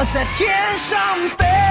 我在天上飞。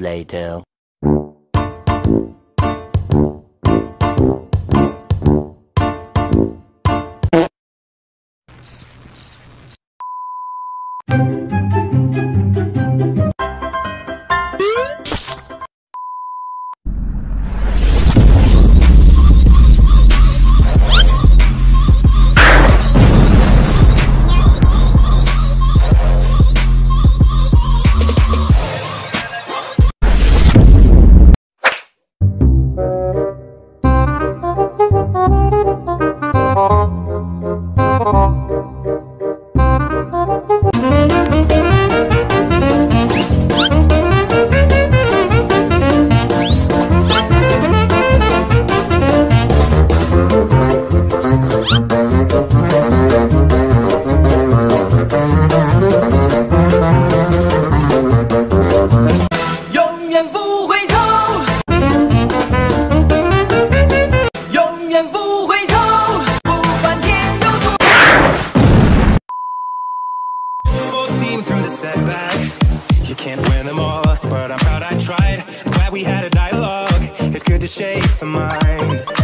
Later. Setbacks. You can't win them all But I'm proud I tried. Glad we had a dialogue. It's good to shake the mind